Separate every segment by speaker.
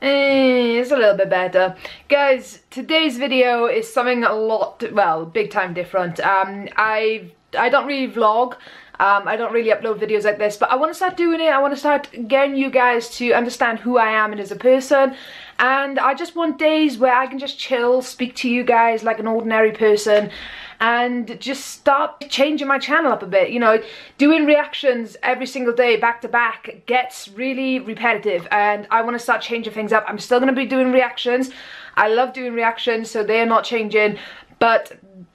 Speaker 1: Eh, it's a little bit better. Guys, today's video is something a lot, well, big time different. Um, I I don't really vlog. Um, I don't really upload videos like this, but I want to start doing it. I want to start getting you guys to understand who I am and as a person. And I just want days where I can just chill, speak to you guys like an ordinary person and just start changing my channel up a bit. You know, doing reactions every single day back to back gets really repetitive and I want to start changing things up. I'm still going to be doing reactions. I love doing reactions, so they're not changing, but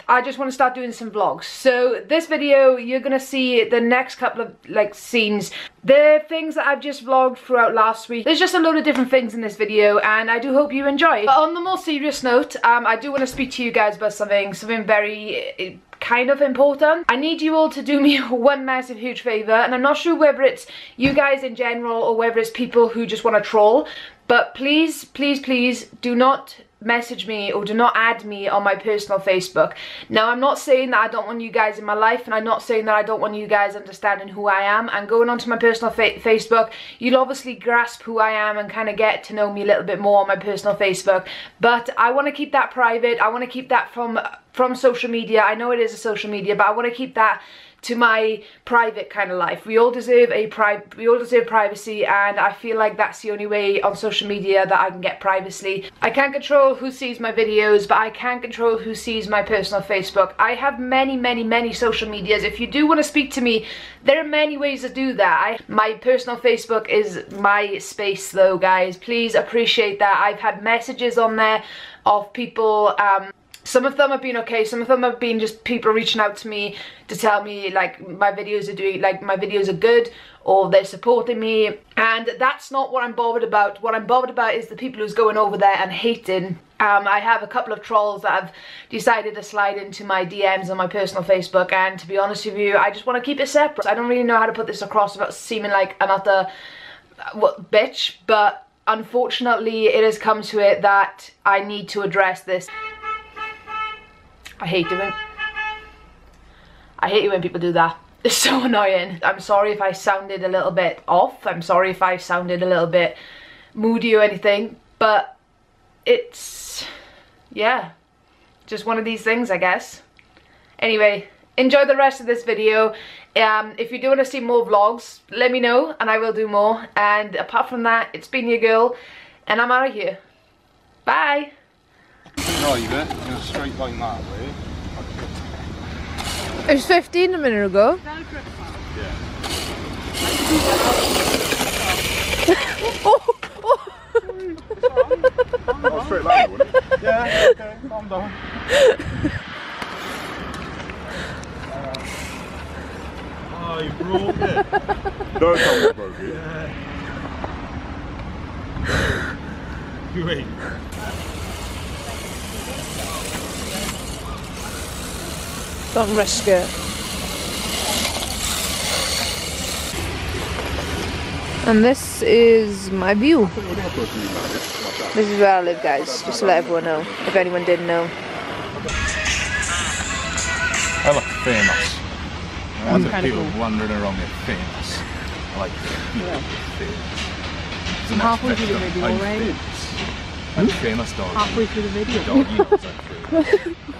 Speaker 1: I just want to start doing some vlogs. So this video, you're going to see the next couple of like scenes. The things that I've just vlogged throughout last week. There's just a load of different things in this video and I do hope you enjoy. But on the more serious note, um, I do want to speak to you guys about something, something very eh, kind of important. I need you all to do me one massive huge favour and I'm not sure whether it's you guys in general or whether it's people who just want to troll but please, please, please do not message me or do not add me on my personal Facebook. Now I'm not saying that I don't want you guys in my life and I'm not saying that I don't want you guys understanding who I am and going onto my personal fa Facebook you'll obviously grasp who I am and kind of get to know me a little bit more on my personal Facebook but I want to keep that private. I want to keep that from from social media. I know it is a social media but I want to keep that to my private kind of life. We all deserve a pri we all deserve privacy and I feel like that's the only way on social media that I can get privacy. I can't control who sees my videos but I can control who sees my personal Facebook. I have many many many social medias. If you do want to speak to me there are many ways to do that. I, my personal Facebook is my space though guys. Please appreciate that. I've had messages on there of people um, some of them have been okay, some of them have been just people reaching out to me to tell me like my videos are doing, like my videos are good or they're supporting me and that's not what I'm bothered about. What I'm bothered about is the people who's going over there and hating. Um, I have a couple of trolls that have decided to slide into my DMs on my personal Facebook and to be honest with you, I just want to keep it separate. I don't really know how to put this across without seeming like another uh, what, bitch, but unfortunately it has come to it that I need to address this. I hate doing I hate it when people do that. It's so annoying. I'm sorry if I sounded a little bit off. I'm sorry if I sounded a little bit moody or anything. But it's, yeah, just one of these things, I guess. Anyway, enjoy the rest of this video. Um, if you do want to see more vlogs, let me know and I will do more. And apart from that, it's been your girl and I'm out of here. Bye
Speaker 2: drive it in a straight line that way.
Speaker 1: It was 15 a minute ago.
Speaker 2: Yeah.
Speaker 1: oh, oh.
Speaker 2: oh, straight line, wouldn't it? Yeah, okay, calm down. oh, you broke it. Don't tell me broke it. Yeah. You ain't.
Speaker 1: Don't risk it. And this is my view. This is where I live guys, just to let everyone know, if anyone didn't know.
Speaker 2: I look famous. Lots of people cool. wandering around here famous. I like yeah. famous.
Speaker 3: I'm halfway through the video already.
Speaker 2: I'm famous dog.
Speaker 3: Halfway through the video.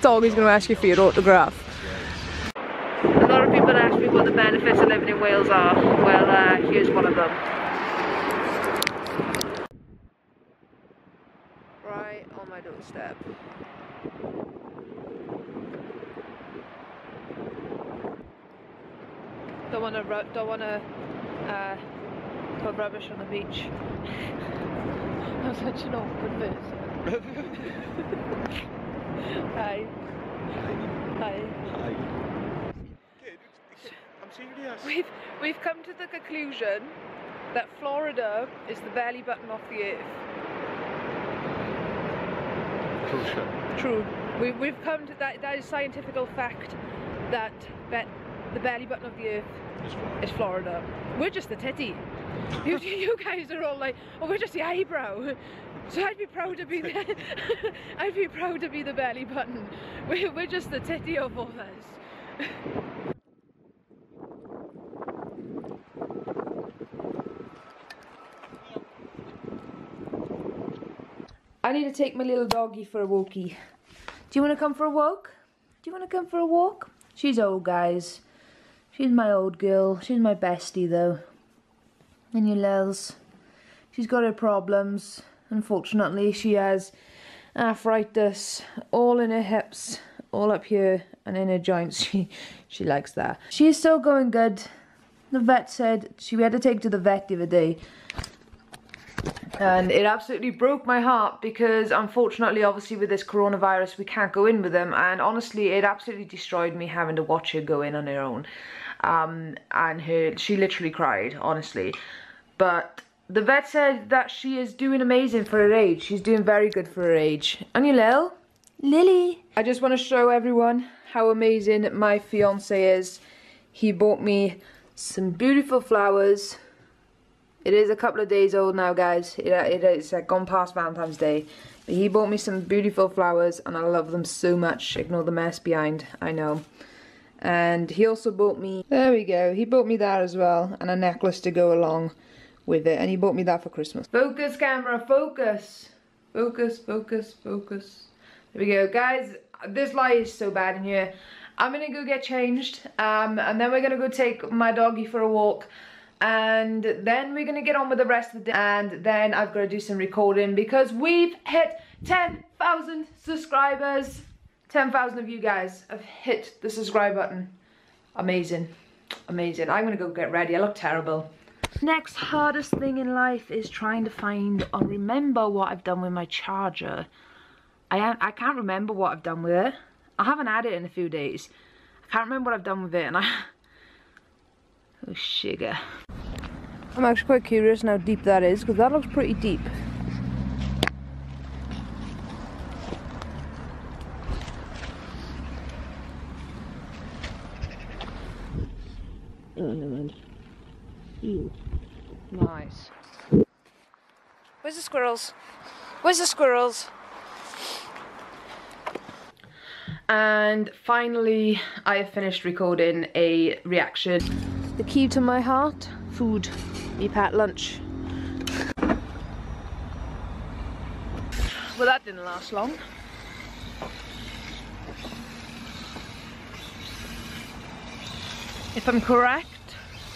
Speaker 1: Dog is going to ask you for your autograph people ask me what the benefits of living in Wales are. Well, uh, here's one of them. Right on my doorstep. Don't want to don't want to uh, put rubbish on the beach. I'm such an awkward person. Hi. Hi.
Speaker 2: Hi serious.
Speaker 1: We've we've come to the conclusion that Florida is the belly button of the earth.
Speaker 2: True.
Speaker 1: True. We, we've come to that. That is scientific fact that be, the belly button of the earth is Florida. We're just the titty. you, you guys are all like, oh, we're just the eyebrow. So I'd be proud to be the, I'd be proud to be the belly button. We're, we're just the titty of all this. I need to take my little doggy for a walkie. Do you want to come for a walk? Do you want to come for a walk? She's old, guys. She's my old girl. She's my bestie, though. And you lils. She's got her problems. Unfortunately, she has arthritis all in her hips, all up here, and in her joints. She, she likes that. She is still going good. The vet said she had to take to the vet the other day and it absolutely broke my heart because unfortunately obviously with this coronavirus we can't go in with them. And honestly it absolutely destroyed me having to watch her go in on her own. Um, and her she literally cried honestly. But the vet said that she is doing amazing for her age. She's doing very good for her age. And you Lil? Lily. I just want to show everyone how amazing my fiance is. He bought me some beautiful flowers it is a couple of days old now, guys. It, it, it's uh, gone past Valentine's Day. But he bought me some beautiful flowers, and I love them so much. Ignore the mess behind, I know. And he also bought me, there we go, he bought me that as well, and a necklace to go along with it. And he bought me that for Christmas. Focus, camera, focus. Focus, focus, focus. There we go. Guys, this light is so bad in here. I'm gonna go get changed, um, and then we're gonna go take my doggy for a walk and then we're gonna get on with the rest of the day. And then I've got to do some recording because we've hit 10,000 subscribers. 10,000 of you guys have hit the subscribe button. Amazing. Amazing. I'm gonna go get ready. I look terrible. Next hardest thing in life is trying to find or remember what I've done with my charger. I, I can't remember what I've done with it. I haven't had it in a few days. I can't remember what I've done with it and I Oh, sugar. I'm actually quite curious how deep that is, because that looks pretty deep. Oh, never mind. Ew. Nice. Where's the squirrels? Where's the squirrels? And finally, I have finished recording a reaction the key to my heart, food. Me pat lunch. Well, that didn't last long. If I'm correct,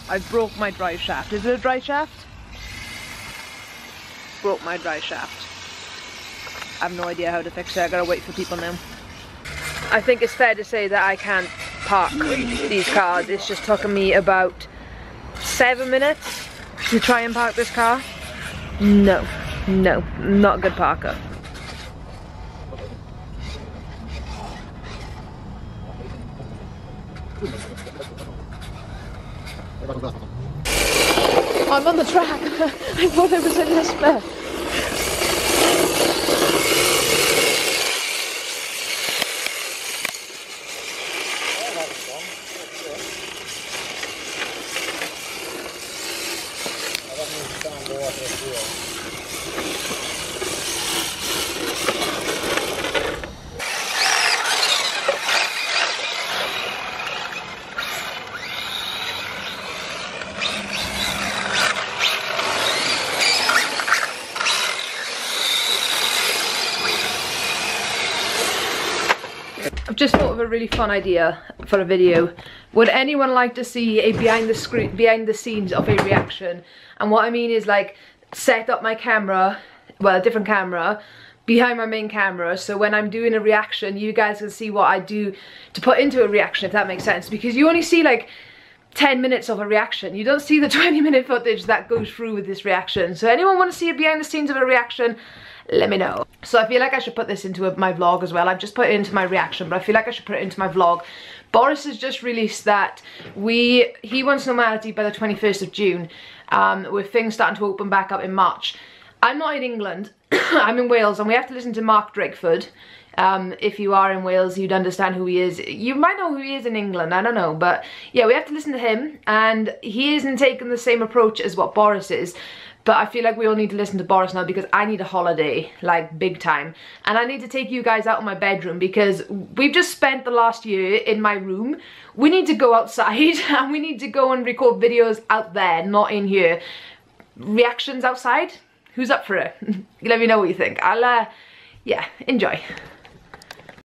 Speaker 1: I broke my drive shaft. Is it a drive shaft? Broke my drive shaft. I have no idea how to fix it. I gotta wait for people now. I think it's fair to say that I can't park these cars. It's just taken me about seven minutes to try and park this car. No, no, not a good parker. I'm on the track. I thought it was in this I've just thought of a really fun idea for a video. Would anyone like to see a behind the screen, behind the scenes of a reaction? And what I mean is like set up my camera, well a different camera, behind my main camera so when I'm doing a reaction you guys can see what I do to put into a reaction if that makes sense because you only see like 10 minutes of a reaction. You don't see the 20 minute footage that goes through with this reaction. So anyone want to see a behind the scenes of a reaction, let me know. So I feel like I should put this into a, my vlog as well. I've just put it into my reaction, but I feel like I should put it into my vlog. Boris has just released that we he wants normality by the 21st of June, um, with things starting to open back up in March. I'm not in England, I'm in Wales, and we have to listen to Mark Drakeford. Um, if you are in Wales, you'd understand who he is. You might know who he is in England, I don't know. But yeah, we have to listen to him, and he isn't taking the same approach as what Boris is. But I feel like we all need to listen to Boris now because I need a holiday, like big time. And I need to take you guys out of my bedroom because we've just spent the last year in my room. We need to go outside and we need to go and record videos out there, not in here. Reactions outside? who's up for it? Let me know what you think. I'll, uh, yeah, enjoy.